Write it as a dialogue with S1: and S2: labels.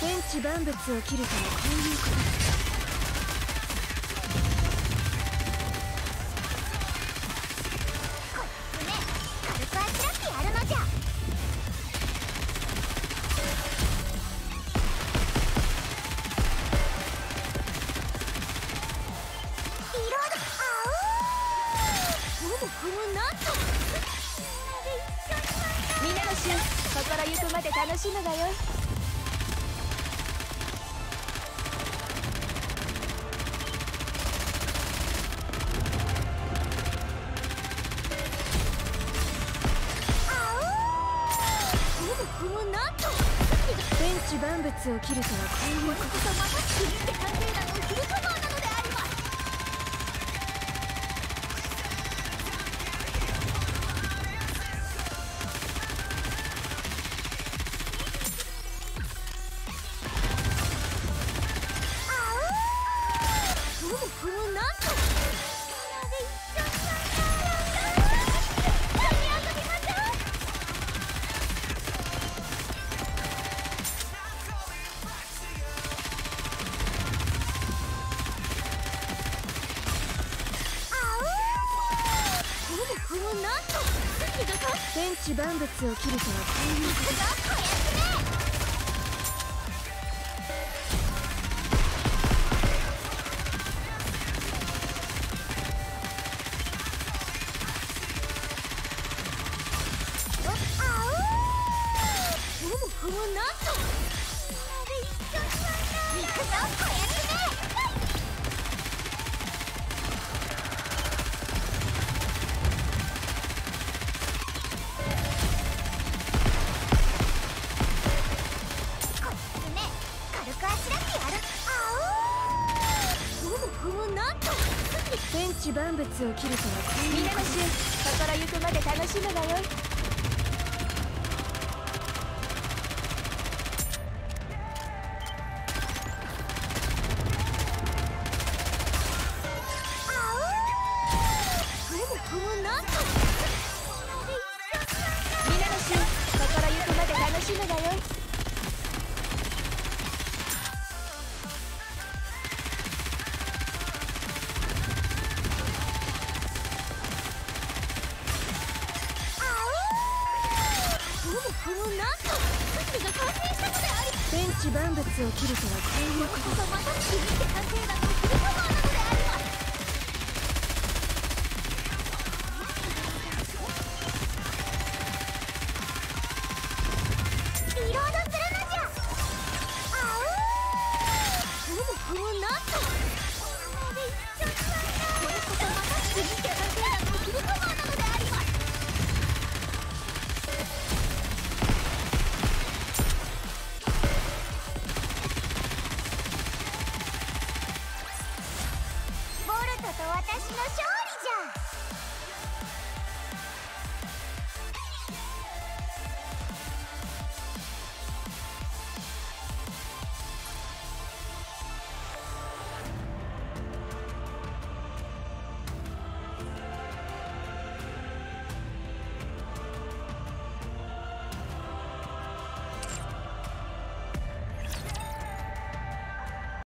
S1: 天地万物を切るとはこういうこと
S2: こいつね軽くあしらってやるのじゃ色であおーふむふむなんとみんな
S1: の衆心ゆくまで楽しむがよ天地万物を切るとはこういうこ
S2: こそまさしく探偵団のヒルトマンなのでありますふむふむなんと。ふむふむなんと次がか
S1: 天地万物を切るとはこういうこと
S2: がこやつねあおふむふむなんとおふむふむなんと。
S1: 天地万物を切るとは皆の衆心ゆくまで楽しむがよ。いこの
S2: なんと準備が完成したのであり。
S1: 天地万物を切るとはこういう
S2: こそまさしく探偵団のヒルトマン私の勝